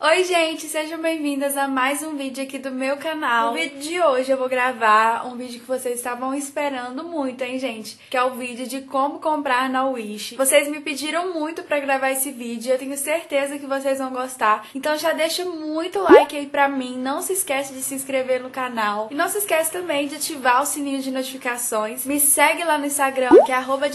Oi, gente, sejam bem-vindas a mais um vídeo aqui do meu canal. No vídeo de hoje eu vou gravar um vídeo que vocês estavam esperando muito, hein, gente? Que é o vídeo de como comprar na Wish. Vocês me pediram muito pra gravar esse vídeo, eu tenho certeza que vocês vão gostar. Então já deixa muito like aí pra mim, não se esquece de se inscrever no canal. E não se esquece também de ativar o sininho de notificações. Me segue lá no Instagram, que é arroba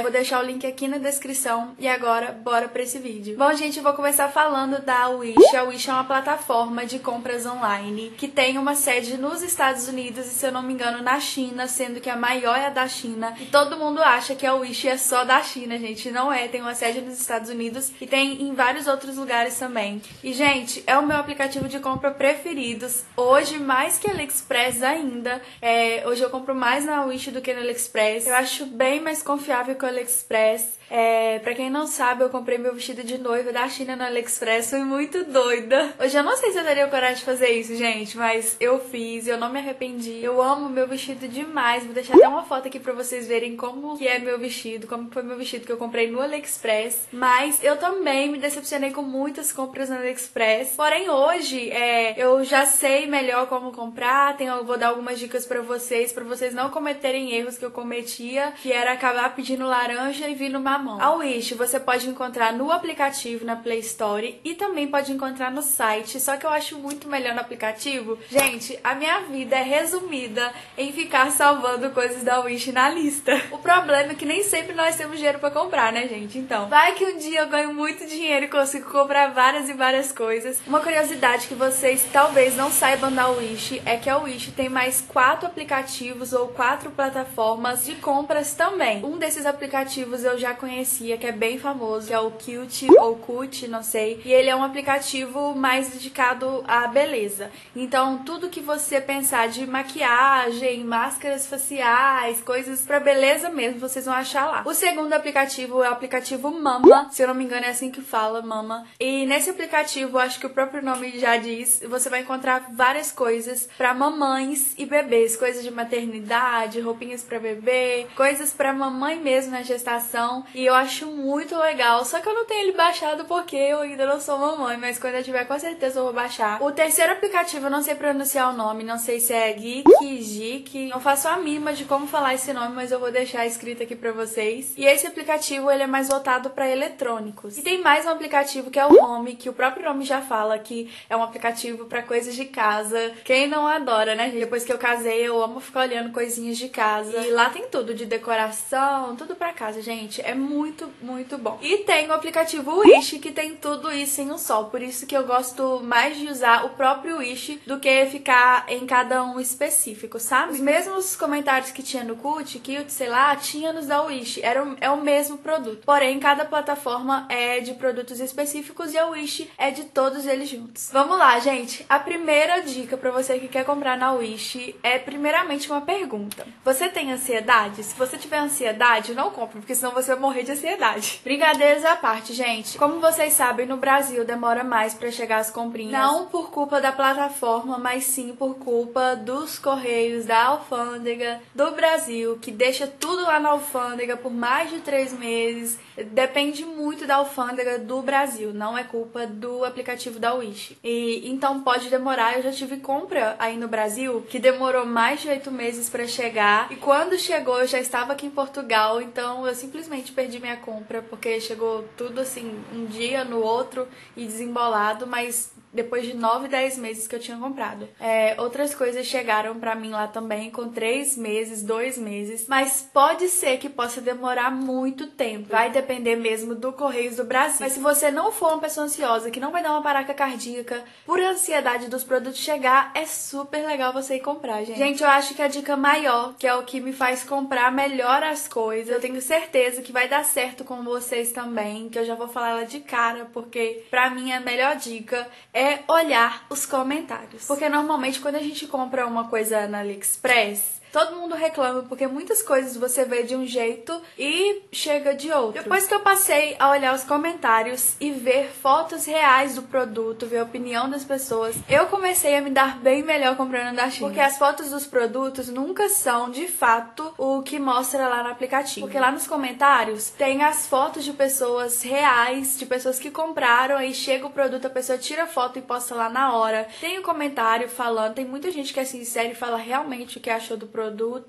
vou deixar o link aqui na descrição. E agora, bora pra esse vídeo. Bom, gente, eu vou começar falando da Wish a Wish é uma plataforma de compras online que tem uma sede nos Estados Unidos e, se eu não me engano, na China, sendo que a maior é a da China. E todo mundo acha que a Wish é só da China, gente. Não é. Tem uma sede nos Estados Unidos e tem em vários outros lugares também. E, gente, é o meu aplicativo de compra preferidos. Hoje, mais que AliExpress ainda. É, hoje eu compro mais na Wish do que no AliExpress. Eu acho bem mais confiável que o AliExpress. É, pra quem não sabe, eu comprei meu vestido de noiva da China no AliExpress. Foi muito doida. Hoje eu não sei se eu teria coragem de fazer isso, gente, mas eu fiz, eu não me arrependi. Eu amo meu vestido demais. Vou deixar até uma foto aqui pra vocês verem como que é meu vestido, como foi meu vestido que eu comprei no AliExpress. Mas eu também me decepcionei com muitas compras no AliExpress. Porém, hoje é, eu já sei melhor como comprar. Tenho, vou dar algumas dicas pra vocês, pra vocês não cometerem erros que eu cometia, que era acabar pedindo laranja e vir numa mão. A Wish você pode encontrar no aplicativo, na Play Store e também pode encontrar no site, só que eu acho muito melhor no aplicativo. Gente, a minha vida é resumida em ficar salvando coisas da Wish na lista. O problema é que nem sempre nós temos dinheiro para comprar, né, gente? Então, vai que um dia eu ganho muito dinheiro e consigo comprar várias e várias coisas. Uma curiosidade que vocês talvez não saibam da Wish é que a Wish tem mais quatro aplicativos ou quatro plataformas de compras também. Um desses aplicativos eu já conheço conhecia, que é bem famoso, que é o Cute ou Cut, não sei. E ele é um aplicativo mais dedicado à beleza. Então, tudo que você pensar de maquiagem, máscaras faciais, coisas para beleza mesmo, vocês vão achar lá. O segundo aplicativo é o aplicativo Mama, se eu não me engano é assim que fala, Mama. E nesse aplicativo, acho que o próprio nome já diz, você vai encontrar várias coisas para mamães e bebês, coisas de maternidade, roupinhas para bebê, coisas para mamãe mesmo na gestação. Eu acho muito legal. Só que eu não tenho ele baixado porque eu ainda não sou mamãe. Mas quando eu tiver, com certeza eu vou baixar. O terceiro aplicativo, eu não sei pronunciar o nome. Não sei se é Geek. Não faço a mínima de como falar esse nome, mas eu vou deixar escrito aqui pra vocês. E esse aplicativo, ele é mais voltado para eletrônicos. E tem mais um aplicativo que é o Home, que o próprio nome já fala que é um aplicativo para coisas de casa. Quem não adora, né? Depois que eu casei, eu amo ficar olhando coisinhas de casa. E lá tem tudo de decoração, tudo para casa, gente. É muito, muito bom. E tem o aplicativo Wish, que tem tudo isso em um só. Por isso que eu gosto mais de usar o próprio Wish do que ficar em cada um específico, sabe? Os mesmos comentários que tinha no Cult, que sei lá, tinha nos da Wish. Era, é o mesmo produto. Porém, cada plataforma é de produtos específicos e a Wish é de todos eles juntos. Vamos lá, gente. A primeira dica para você que quer comprar na Wish é primeiramente uma pergunta. Você tem ansiedade? Se você tiver ansiedade, não compre, porque senão você vai morrer de ansiedade. Brincadeiras à parte, gente. Como vocês sabem, no Brasil demora mais para chegar as comprinhas. Não por culpa da plataforma, mas sim por culpa dos correios da alfândega do Brasil, que deixa tudo lá na alfândega por mais de três meses. Depende muito da alfândega do Brasil, não é culpa do aplicativo da Wish. E então pode demorar. Eu já tive compra aí no Brasil que demorou mais de oito meses para chegar. E quando chegou, eu já estava aqui em Portugal, então eu simplesmente perdi minha compra porque chegou tudo assim um dia no outro e desembolado, mas depois de 9, 10 meses que eu tinha comprado. É, outras coisas chegaram para mim lá também com 3 meses, 2 meses, mas pode ser que possa demorar muito tempo. Vai depender mesmo do Correios do Brasil. Mas se você não for uma pessoa ansiosa, que não vai dar uma paraca cardíaca por ansiedade dos produtos chegar, é super legal você ir comprar, gente. Gente, eu acho que a dica maior, que é o que me faz comprar melhor as coisas, eu tenho certeza que vai dar certo com vocês também, que eu já vou falar ela de cara, porque pra mim a melhor dica é é olhar os comentários. Porque normalmente quando a gente compra uma coisa na AliExpress, Todo mundo reclama porque muitas coisas você vê de um jeito e chega de outro. Depois que eu passei a olhar os comentários e ver fotos reais do produto, ver a opinião das pessoas, eu comecei a me dar bem melhor comprando da China. Porque as fotos dos produtos nunca são de fato o que mostra lá no aplicativo. Porque lá nos comentários tem as fotos de pessoas reais, de pessoas que compraram, aí chega o produto, a pessoa tira a foto e posta lá na hora. Tem o um comentário falando, tem muita gente que é sincera e fala realmente o que achou do produto.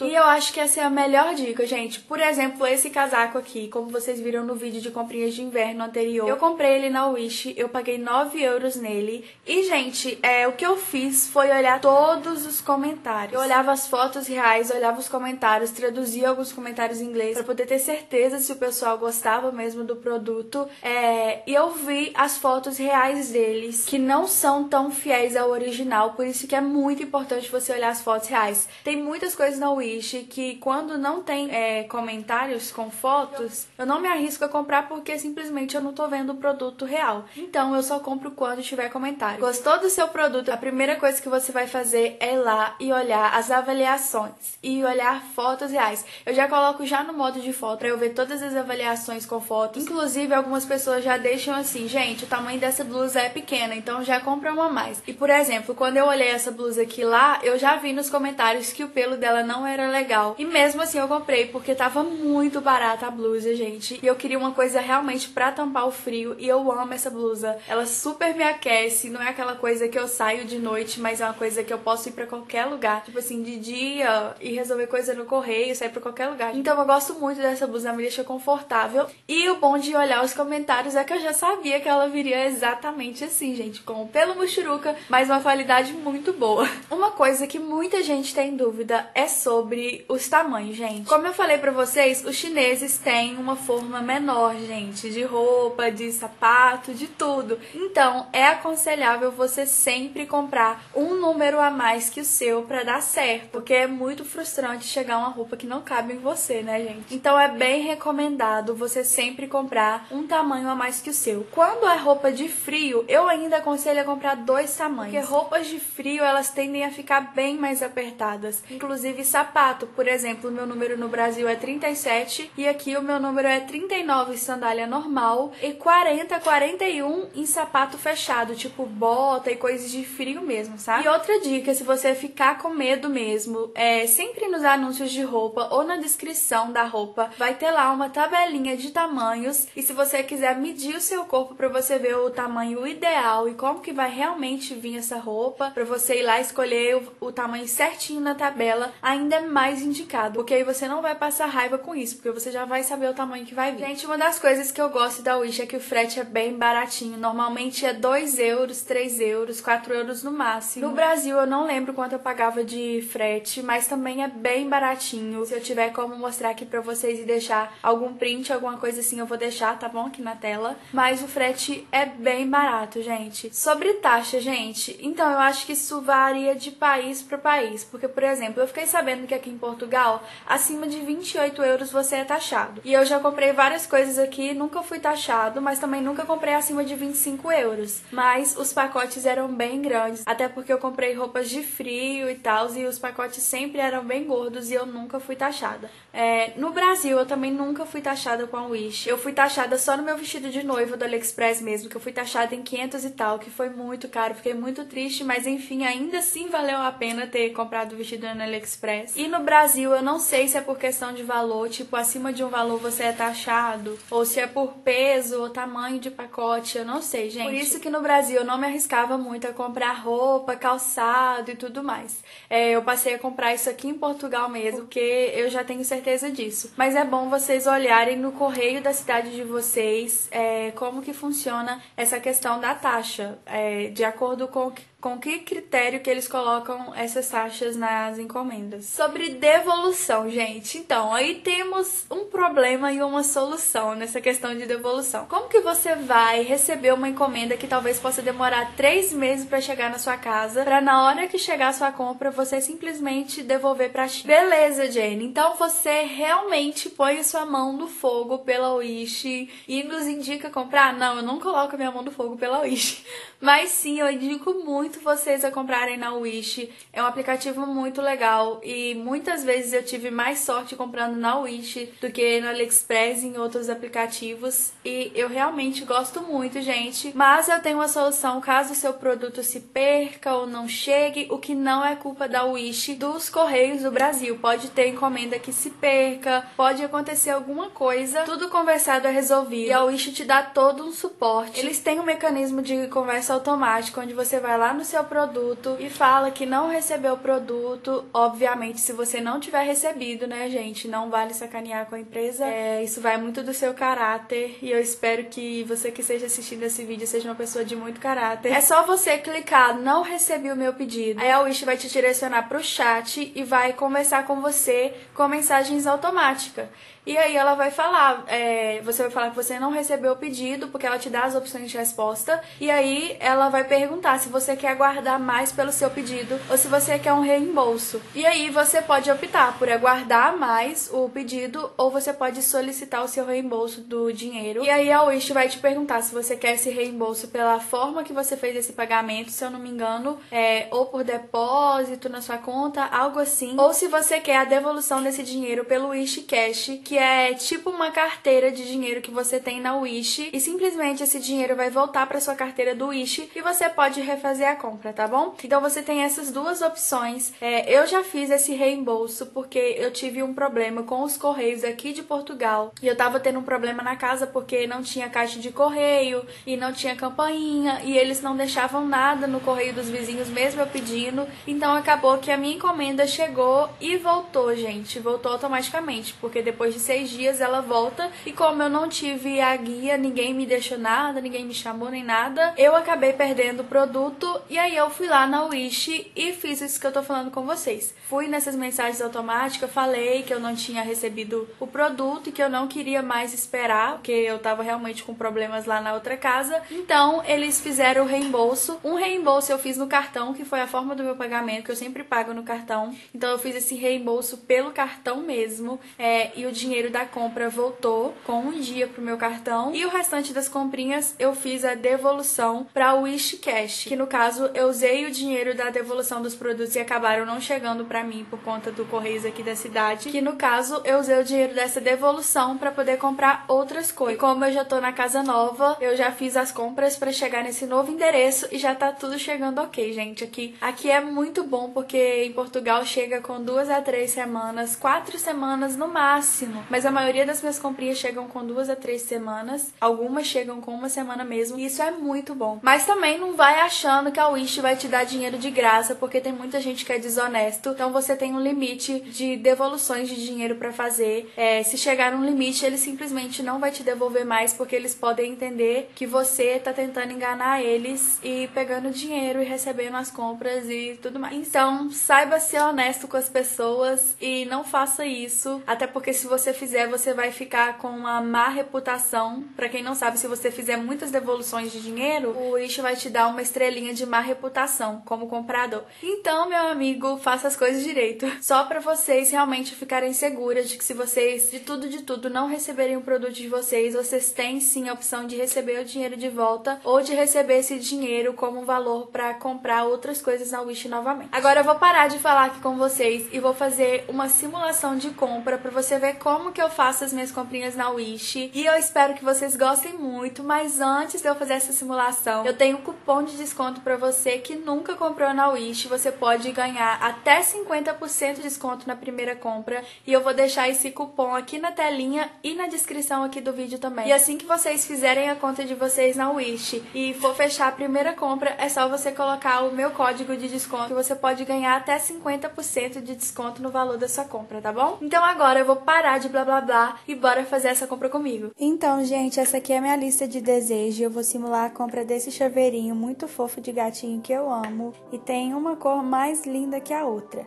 E eu acho que essa é a melhor dica, gente. Por exemplo, esse casaco aqui, como vocês viram no vídeo de comprinhas de inverno anterior, eu comprei ele na Wish, eu paguei 9 euros nele. E, gente, é, o que eu fiz foi olhar todos os comentários. Eu olhava as fotos reais, olhava os comentários, traduzia alguns comentários em inglês para poder ter certeza se o pessoal gostava mesmo do produto. É, e eu vi as fotos reais deles, que não são tão fiéis ao original, por isso que é muito importante você olhar as fotos reais. Tem muitas coisas na Wish que quando não tem é, comentários com fotos, eu não me arrisco a comprar porque simplesmente eu não tô vendo o produto real. Então eu só compro quando tiver comentário. Gostou do seu produto? A primeira coisa que você vai fazer é ir lá e olhar as avaliações e olhar fotos reais. Eu já coloco já no modo de foto para eu ver todas as avaliações com fotos. Inclusive algumas pessoas já deixam assim, gente, o tamanho dessa blusa é pequena, então já compra uma mais. E por exemplo, quando eu olhei essa blusa aqui lá, eu já vi nos comentários que o pelo dela não era legal. E mesmo assim eu comprei porque tava muito barata a blusa, gente. E eu queria uma coisa realmente para tampar o frio e eu amo essa blusa. Ela super me aquece, não é aquela coisa que eu saio de noite, mas é uma coisa que eu posso ir para qualquer lugar, tipo assim, de dia e resolver coisa no correio, sair para qualquer lugar. Então eu gosto muito dessa blusa, me deixa confortável. E o bom de olhar os comentários é que eu já sabia que ela viria exatamente assim, gente, com o pelo muxuruca, mas uma qualidade muito boa. Uma coisa que muita gente tem dúvida é sobre os tamanhos, gente. Como eu falei para vocês, os chineses têm uma forma menor, gente, de roupa, de sapato, de tudo. Então, é aconselhável você sempre comprar um número a mais que o seu para dar certo, porque é muito frustrante chegar uma roupa que não cabe em você, né, gente? Então, é bem recomendado você sempre comprar um tamanho a mais que o seu. Quando é roupa de frio, eu ainda aconselho a comprar dois tamanhos, porque roupas de frio elas tendem a ficar bem mais apertadas. Inclusive sapato, por exemplo, meu número no Brasil é 37 e aqui o meu número é 39 em sandália normal e 40, 41 em sapato fechado, tipo bota e coisas de frio mesmo, sabe? E outra dica, se você ficar com medo mesmo, é sempre nos anúncios de roupa ou na descrição da roupa vai ter lá uma tabelinha de tamanhos e se você quiser medir o seu corpo para você ver o tamanho ideal e como que vai realmente vir essa roupa, para você ir lá escolher o, o tamanho certinho na tabela, ainda é mais indicado, porque aí você não vai passar raiva com isso, porque você já vai saber o tamanho que vai vir. Gente, uma das coisas que eu gosto da Wish é que o frete é bem baratinho, normalmente é 2 euros, 3 euros, 4 euros no máximo. No Brasil eu não lembro quanto eu pagava de frete, mas também é bem baratinho. Se eu tiver como mostrar aqui pra vocês e deixar algum print, alguma coisa assim, eu vou deixar, tá bom? Aqui na tela. Mas o frete é bem barato, gente. Sobre taxa, gente, então eu acho que isso varia de país para país. Porque, por exemplo, eu fiquei sabendo que aqui em Portugal, acima de 28 euros você é taxado. E eu já comprei várias coisas aqui, nunca fui taxado, mas também nunca comprei acima de 25 euros. Mas os pacotes eram bem grandes, até porque eu comprei roupas de frio e tal, e os pacotes sempre eram bem gordos e eu nunca fui taxada. É, no Brasil, eu também nunca fui taxada com a Wish. Eu fui taxada só no meu vestido de noiva do AliExpress mesmo, que eu fui taxada em 500 e tal, que foi muito caro, fiquei muito triste, mas enfim, ainda assim valeu a pena ter comprado o vestido no AliExpress. E no Brasil, eu não sei se é por questão de valor, tipo, acima de um valor você é taxado, ou se é por peso ou tamanho de pacote, eu não sei, gente. Por isso que no Brasil eu não me arriscava muito a comprar roupa, calçado e tudo mais. É, eu passei a comprar isso aqui em Portugal mesmo, porque eu já tenho certeza disso. Mas é bom vocês olharem no correio da cidade de vocês é, como que funciona essa questão da taxa, é, de acordo com com que critério que eles colocam essas taxas nas encomendas. Sobre devolução, gente. Então, aí temos um problema e uma solução nessa questão de devolução. Como que você vai receber uma encomenda que talvez possa demorar três meses para chegar na sua casa, para na hora que chegar a sua compra você simplesmente devolver para China? Beleza, Jane. Então você realmente põe sua mão no fogo pela Wish e nos indica comprar? Não, eu não coloco minha mão no fogo pela Wish, mas sim eu indico muito muito vocês a comprarem na Wish. É um aplicativo muito legal. E muitas vezes eu tive mais sorte comprando na Wish do que no AliExpress e em outros aplicativos e eu realmente gosto muito, gente. Mas eu tenho uma solução caso o seu produto se perca ou não chegue, o que não é culpa da Wish, dos Correios do Brasil. Pode ter encomenda que se perca, pode acontecer alguma coisa, tudo conversado é resolvido. E a Wish te dá todo um suporte. Eles têm um mecanismo de conversa automática onde você vai lá no seu produto e fala que não recebeu o produto. Obviamente, se você não tiver recebido, né, gente, não vale sacanear com a empresa. É, isso vai muito do seu caráter e eu espero que você que esteja assistindo esse vídeo seja uma pessoa de muito caráter. É só você clicar não recebi o meu pedido. Aí a Wish vai te direcionar pro chat e vai conversar com você com mensagens automáticas. E aí ela vai falar, é, você vai falar que você não recebeu o pedido, porque ela te dá as opções de resposta, e aí ela vai perguntar se você quer aguardar mais pelo seu pedido ou se você quer um reembolso. E aí você pode optar por aguardar mais o pedido ou você pode solicitar o seu reembolso do dinheiro. E aí a Wish vai te perguntar se você quer esse reembolso pela forma que você fez esse pagamento, se eu não me engano, é, ou por depósito na sua conta, algo assim, ou se você quer a devolução desse dinheiro pelo Wish Cash, que é tipo uma carteira de dinheiro que você tem na Wish e simplesmente esse dinheiro vai voltar para sua carteira do Wish e você pode refazer a compra, tá bom? Então você tem essas duas opções. É, eu já fiz esse reembolso porque eu tive um problema com os correios aqui de Portugal e eu tava tendo um problema na casa porque não tinha caixa de correio e não tinha campainha e eles não deixavam nada no correio dos vizinhos mesmo eu pedindo. Então acabou que a minha encomenda chegou e voltou, gente, voltou automaticamente porque depois de seis dias ela volta. E como eu não tive a guia, ninguém me deixou nada, ninguém me chamou nem nada, eu acabei perdendo o produto. E aí eu fui lá na Wish e fiz isso que eu tô falando com vocês. Fui nessas mensagens automáticas, falei que eu não tinha recebido o produto e que eu não queria mais esperar, porque eu tava realmente com problemas lá na outra casa. Então eles fizeram o reembolso. Um reembolso eu fiz no cartão, que foi a forma do meu pagamento, que eu sempre pago no cartão. Então eu fiz esse reembolso pelo cartão mesmo. É, e o dinheiro dinheiro da compra voltou com um dia pro meu cartão e o restante das comprinhas eu fiz a devolução para o Wish Cash, que no caso eu usei o dinheiro da devolução dos produtos e acabaram não chegando para mim por conta do correios aqui da cidade, que no caso eu usei o dinheiro dessa devolução para poder comprar outras coisas. E como eu já tô na casa nova, eu já fiz as compras para chegar nesse novo endereço e já tá tudo chegando ok, gente. Aqui, aqui é muito bom porque em Portugal chega com duas a três semanas, quatro semanas no máximo mas a maioria das minhas comprinhas chegam com duas a três semanas. Algumas chegam com uma semana mesmo. E isso é muito bom. Mas também não vai achando que a Wish vai te dar dinheiro de graça, porque tem muita gente que é desonesto. Então você tem um limite de devoluções de dinheiro para fazer. É, se chegar num limite, ele simplesmente não vai te devolver mais, porque eles podem entender que você tá tentando enganar eles e pegando dinheiro e recebendo as compras e tudo mais. Então, saiba ser honesto com as pessoas e não faça isso. Até porque se você você fizer, você vai ficar com uma má reputação. Para quem não sabe, se você fizer muitas devoluções de dinheiro, o Wish vai te dar uma estrelinha de má reputação como comprador. Então, meu amigo, faça as coisas direito. Só para vocês realmente ficarem seguras de que se vocês de tudo de tudo não receberem o produto de vocês, vocês têm sim a opção de receber o dinheiro de volta ou de receber esse dinheiro como valor para comprar outras coisas na Wish novamente. Agora eu vou parar de falar aqui com vocês e vou fazer uma simulação de compra para você ver como como que eu faço as minhas comprinhas na Wish. E eu espero que vocês gostem muito, mas antes de eu fazer essa simulação, eu tenho um cupom de desconto para você que nunca comprou na Wish. Você pode ganhar até 50% de desconto na primeira compra. E eu vou deixar esse cupom aqui na telinha e na descrição aqui do vídeo também. E assim que vocês fizerem a conta de vocês na Wish e for fechar a primeira compra, é só você colocar o meu código de desconto que você pode ganhar até 50% de desconto no valor da sua compra, tá bom? Então agora eu vou parar de blá blá blá e bora fazer essa compra comigo. Então, gente, essa aqui é a minha lista de desejos. Eu vou simular a compra desse chaveirinho muito fofo de gatinho que eu amo e tem uma cor mais linda que a outra.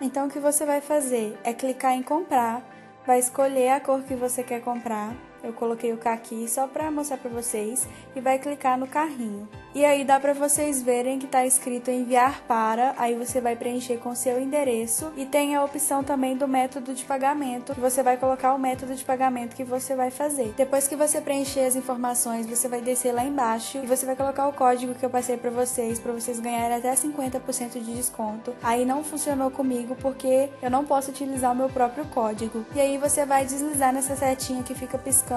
Então, o que você vai fazer é clicar em comprar, vai escolher a cor que você quer comprar Eu coloquei o caqui só para mostrar para vocês e vai clicar no carrinho. E aí dá para vocês verem que está escrito enviar para, aí você vai preencher com seu endereço e tem a opção também do método de pagamento, que você vai colocar o método de pagamento que você vai fazer. Depois que você preencher as informações, você vai descer lá embaixo e você vai colocar o código que eu passei para vocês, para vocês ganharem até 50% de desconto. Aí não funcionou comigo porque eu não posso utilizar o meu próprio código. E aí você vai deslizar nessa setinha que fica piscando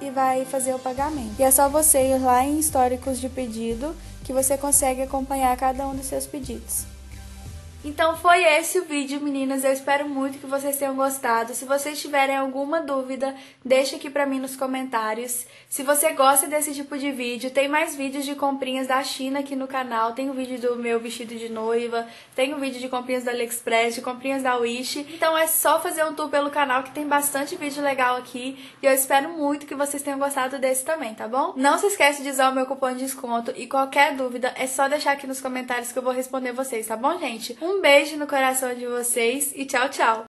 e vai fazer o pagamento. E é só você ir lá em históricos de pedido que você consegue acompanhar cada um dos seus pedidos. Então foi esse o vídeo, meninas. Eu espero muito que vocês tenham gostado. Se vocês tiverem alguma dúvida, deixa aqui pra mim nos comentários. Se você gosta desse tipo de vídeo, tem mais vídeos de comprinhas da China aqui no canal. Tem o vídeo do meu vestido de noiva, tem o vídeo de comprinhas da AliExpress, de comprinhas da Wish. Então é só fazer um tour pelo canal que tem bastante vídeo legal aqui. E eu espero muito que vocês tenham gostado desse também, tá bom? Não se esquece de usar o meu cupom de desconto e qualquer dúvida é só deixar aqui nos comentários que eu vou responder vocês, tá bom, gente? Um um beijo no coração de vocês e tchau, tchau!